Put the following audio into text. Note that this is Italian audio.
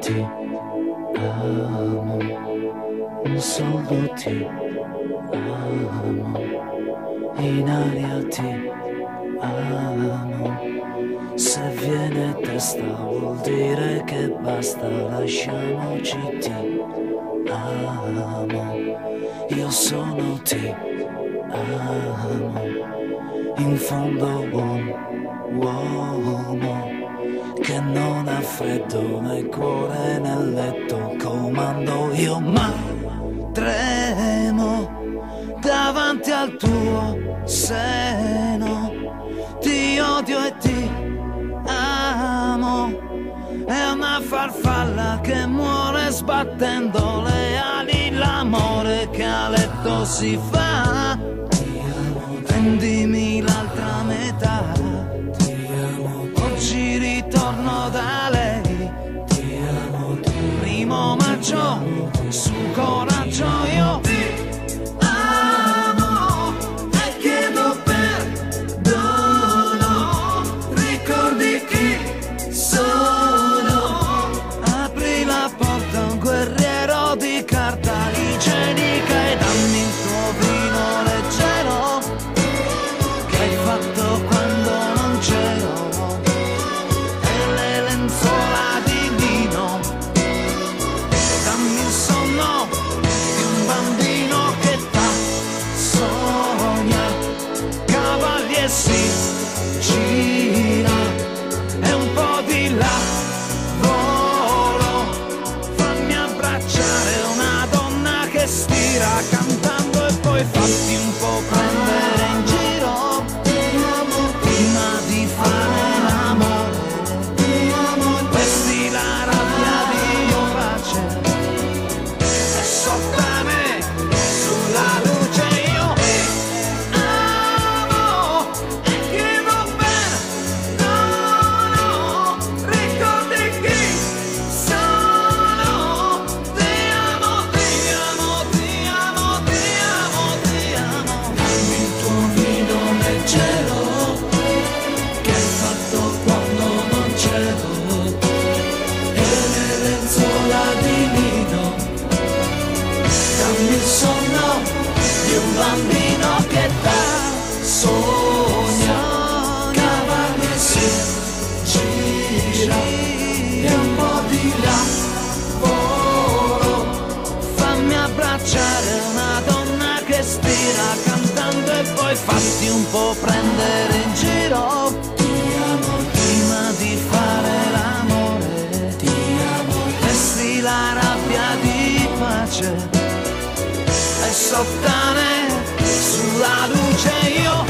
ti amo, solo ti amo, in aria ti amo. Se viene testa vuol dire che basta, lasciamoci ti amo, io sono ti amo, in fondo un uomo che non ha freddo nel cuore nel letto comando io ma tremo davanti al tuo seno. Ti odio e ti amo è una farfalla che muore sbattendo le ali. L'amore che a letto si fa primo maggio su coraggio gira un bambino che da sogna cavalier si gira e un po' di lavoro fammi abbracciare una donna che stira cantando e poi fatti un po' prendere in giro. Prima di fare l'amore ti la rabbia di pace. e sottane sulla luce io